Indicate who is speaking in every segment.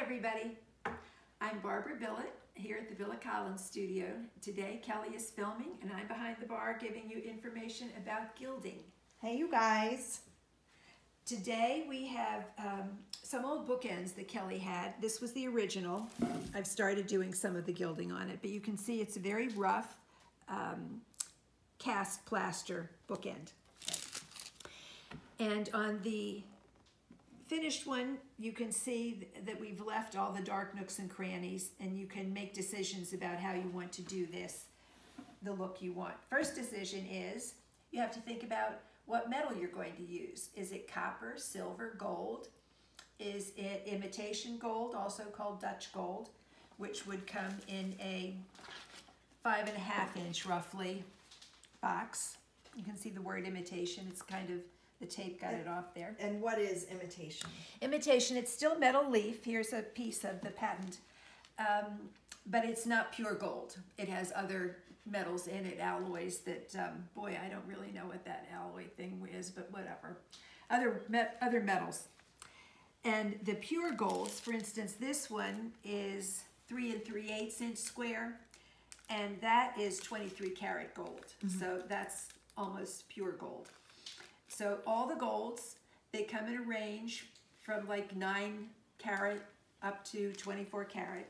Speaker 1: everybody. I'm Barbara Billet here at the Billet Collins studio. Today Kelly is filming and I'm behind the bar giving you information about gilding.
Speaker 2: Hey, you guys.
Speaker 1: Today we have um, some old bookends that Kelly had. This was the original. I've started doing some of the gilding on it, but you can see it's a very rough um, cast plaster bookend. And on the finished one, you can see that we've left all the dark nooks and crannies and you can make decisions about how you want to do this, the look you want. First decision is you have to think about what metal you're going to use. Is it copper, silver, gold? Is it imitation gold, also called Dutch gold, which would come in a five and a half inch roughly box. You can see the word imitation. It's kind of, the tape got it off there.
Speaker 2: And what is imitation?
Speaker 1: Imitation, it's still metal leaf. Here's a piece of the patent. Um, but it's not pure gold. It has other metals in it, alloys that, um, boy, I don't really know what that alloy thing is, but whatever. Other, met, other metals. And the pure golds, for instance, this one is three and three eighths inch square, and that is 23 karat gold. Mm -hmm. So that's almost pure gold. So all the golds, they come in a range from like nine carat up to 24 carat.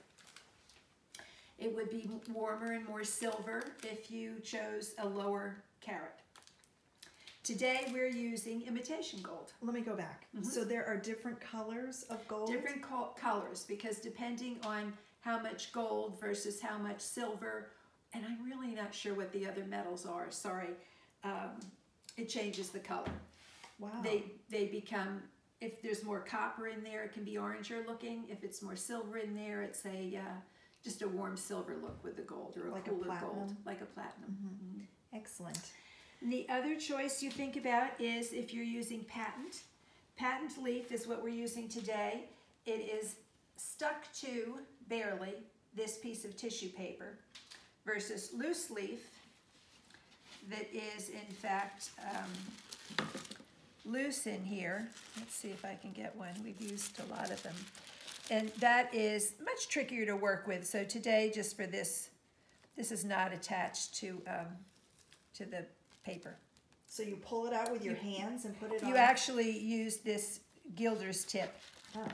Speaker 1: It would be warmer and more silver if you chose a lower carat. Today we're using imitation gold.
Speaker 2: Let me go back. Mm -hmm. So there are different colors of gold?
Speaker 1: Different co colors because depending on how much gold versus how much silver, and I'm really not sure what the other metals are, sorry, um, it changes the color.
Speaker 2: Wow.
Speaker 1: They, they become, if there's more copper in there, it can be oranger looking. If it's more silver in there, it's a, uh, just a warm silver look with the gold or a
Speaker 2: like
Speaker 1: cooler
Speaker 2: a
Speaker 1: gold, like a platinum. Mm
Speaker 2: -hmm. Mm -hmm. Excellent.
Speaker 1: And the other choice you think about is if you're using patent. Patent leaf is what we're using today. It is stuck to, barely, this piece of tissue paper versus loose leaf that is in fact um, loose in here. Let's see if I can get one. We've used a lot of them. And that is much trickier to work with. So today, just for this, this is not attached to, um, to the paper.
Speaker 2: So you pull it out with your you, hands and put it
Speaker 1: you
Speaker 2: on?
Speaker 1: You actually use this gilder's tip.
Speaker 2: Oh.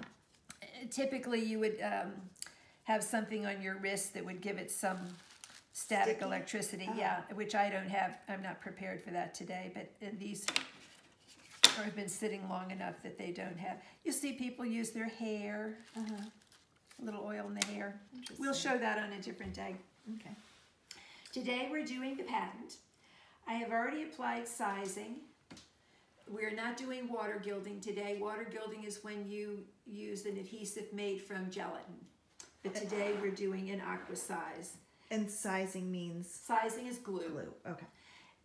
Speaker 1: Typically, you would um, have something on your wrist that would give it some static
Speaker 2: Sticky?
Speaker 1: electricity.
Speaker 2: Oh.
Speaker 1: Yeah, which I don't have. I'm not prepared for that today, but these or have been sitting long enough that they don't have. You see people use their hair,
Speaker 2: uh -huh.
Speaker 1: a little oil in the hair. We'll show that on a different day.
Speaker 2: Okay.
Speaker 1: Today we're doing the patent. I have already applied sizing. We're not doing water gilding today. Water gilding is when you use an adhesive made from gelatin. But today we're doing an aqua size.
Speaker 2: And sizing means?
Speaker 1: Sizing is glue.
Speaker 2: Glue, okay.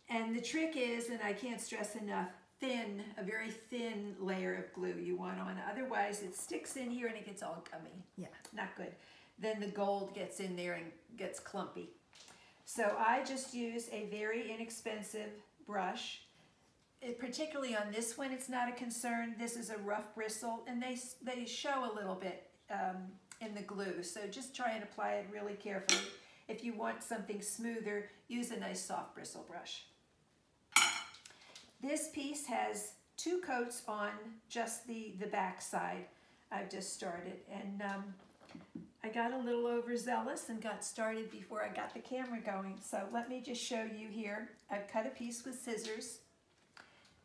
Speaker 1: And the trick is, and I can't stress enough, thin, a very thin layer of glue you want on. Otherwise, it sticks in here and it gets all gummy.
Speaker 2: Yeah.
Speaker 1: Not good. Then the gold gets in there and gets clumpy. So I just use a very inexpensive brush. It, particularly on this one, it's not a concern. This is a rough bristle, and they, they show a little bit um, in the glue. So just try and apply it really carefully. If you want something smoother, use a nice soft bristle brush. This piece has two coats on just the, the back side. I've just started and um, I got a little overzealous and got started before I got the camera going. So let me just show you here. I've cut a piece with scissors.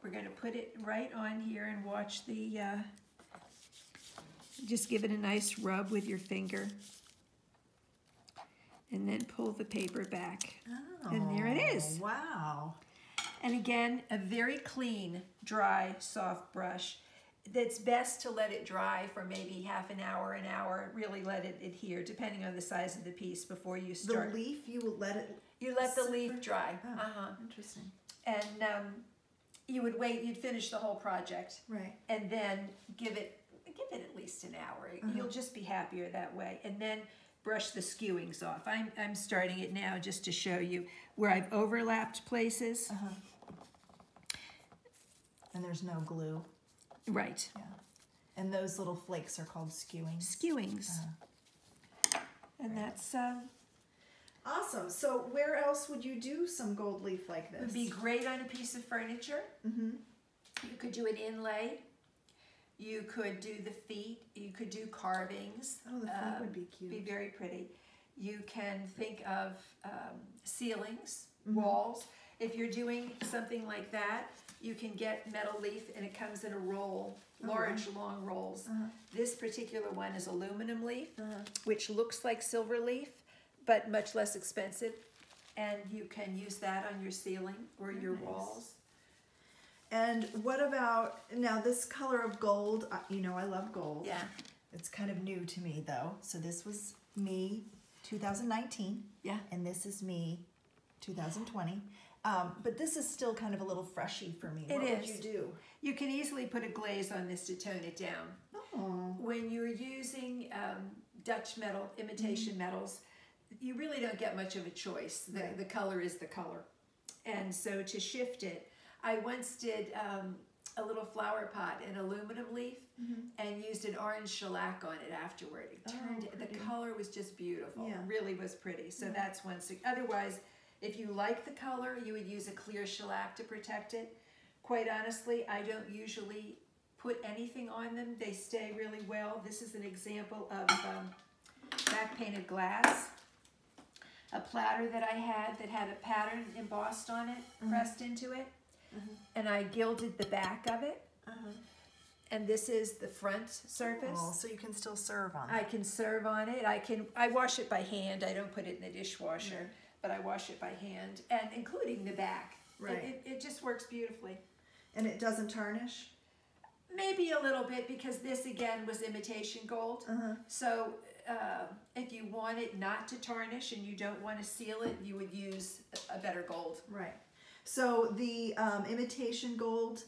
Speaker 1: We're going to put it right on here and watch the, uh, just give it a nice rub with your finger. And then pull the paper back.
Speaker 2: Oh,
Speaker 1: and there it is.
Speaker 2: Wow.
Speaker 1: And again, a very clean, dry, soft brush. That's best to let it dry for maybe half an hour, an hour, really let it adhere, depending on the size of the piece before you start.
Speaker 2: The leaf, you will let it
Speaker 1: You let the leaf dry.
Speaker 2: Oh,
Speaker 1: uh-huh.
Speaker 2: Interesting.
Speaker 1: And um, you would wait, you'd finish the whole project.
Speaker 2: Right.
Speaker 1: And then give it, give it at least an hour. Uh -huh. You'll just be happier that way. And then brush the skewings off. I'm, I'm starting it now just to show you where I've overlapped places.
Speaker 2: Uh -huh. And there's no glue.
Speaker 1: Right.
Speaker 2: Yeah. And those little flakes are called skewings.
Speaker 1: skewings. And that's um,
Speaker 2: Awesome. So where else would you do some gold leaf like this?
Speaker 1: would be great on a piece of furniture.
Speaker 2: mm-hmm.
Speaker 1: You could do an inlay. You could do the feet. You could do carvings.
Speaker 2: Oh, the feet
Speaker 1: Um,
Speaker 2: would be cute.
Speaker 1: Be very pretty. You can think of um, ceilings,
Speaker 2: Mhm.
Speaker 1: walls. If you're doing something like that, you can get metal leaf and it comes in a roll,
Speaker 2: Oh,
Speaker 1: large, long rolls.
Speaker 2: Uh-huh.
Speaker 1: This particular one is aluminum leaf,
Speaker 2: Uh-huh.
Speaker 1: which looks like silver leaf, but much less expensive. And you can use that on your ceiling or your
Speaker 2: Nice.
Speaker 1: walls.
Speaker 2: And what about now this color of gold? uh, You know I love gold.
Speaker 1: Yeah,
Speaker 2: It's kind of new to me though. So this was me 2019
Speaker 1: yeah.
Speaker 2: and this is me 2020. Um, but this is still kind of a little freshy for me.
Speaker 1: It
Speaker 2: what would you do?
Speaker 1: You can easily put a glaze on this to tone it down.
Speaker 2: Oh.
Speaker 1: When you're using um, Dutch metal, imitation metals, you really don't get much of a choice. The,
Speaker 2: Right.
Speaker 1: the color is the color. And so to shift it, I once did um, a little flower pot in aluminum leaf and used an orange shellac on it afterward. It.
Speaker 2: Oh,
Speaker 1: turned, the color was just beautiful.
Speaker 2: Yeah.
Speaker 1: Really was pretty. So that's one. Otherwise, if you like the color, you would use a clear shellac to protect it. Quite honestly, I don't usually put anything on them. They stay really well. This is an example of um, back painted glass. A platter that I had that had a pattern embossed on it, pressed into it. And I gilded the back of it.
Speaker 2: Uh-huh.
Speaker 1: And this is the front surface.
Speaker 2: Oh, so you can still serve on it.
Speaker 1: I can serve on it. I can. I wash it by hand. I don't put it in the dishwasher, but I wash it by hand, and including the back. It-
Speaker 2: Right.
Speaker 1: It, it, just works beautifully.
Speaker 2: And it doesn't tarnish?
Speaker 1: Maybe a little bit because this again was imitation gold.
Speaker 2: Uh-huh.
Speaker 1: So uh, if you want it not to tarnish and you don't want to seal it, you would use a better gold.
Speaker 2: Right. So the um, imitation gold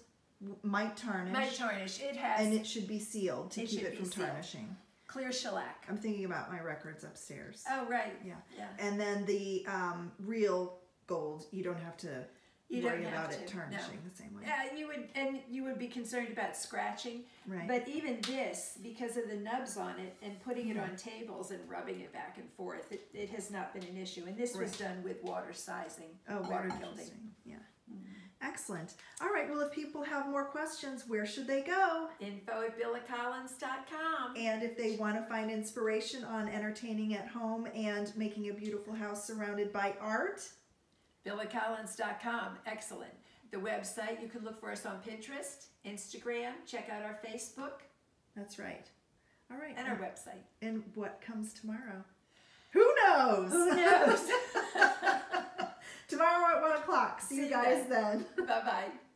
Speaker 2: might tarnish.
Speaker 1: Might tarnish. It has
Speaker 2: and it should be sealed to
Speaker 1: It
Speaker 2: keep it from
Speaker 1: sealed.
Speaker 2: tarnishing.
Speaker 1: clear shellac.
Speaker 2: I'm thinking about my records upstairs.
Speaker 1: Oh right.
Speaker 2: Yeah.
Speaker 1: Yeah.
Speaker 2: And then the um, real gold, you don't have to
Speaker 1: You
Speaker 2: worry
Speaker 1: don't
Speaker 2: about it
Speaker 1: to, no.
Speaker 2: tarnishing the same way.
Speaker 1: Yeah, you would, and you would be concerned about scratching.
Speaker 2: Right.
Speaker 1: But even this, because of the nubs on it and putting it
Speaker 2: Mm-hmm.
Speaker 1: on tables and rubbing it back and forth, it, it has not been an issue. And this was done with water sizing,
Speaker 2: oh,
Speaker 1: water
Speaker 2: interesting. Yeah. Excellent. All right. Well, if people have more questions, where should they go?
Speaker 1: Info at billetcollins.com.
Speaker 2: And if they want to find inspiration on entertaining at home and making a beautiful house surrounded by art,
Speaker 1: billetcollins.com. Excellent. The website, you can look for us on Pinterest, Instagram, check out our Facebook,
Speaker 2: that's right. All right.
Speaker 1: and our website.
Speaker 2: And what comes tomorrow? Who knows?
Speaker 1: Who knows?
Speaker 2: tomorrow at one o'clock. See,
Speaker 1: See
Speaker 2: you
Speaker 1: you
Speaker 2: guys then.
Speaker 1: bye bye.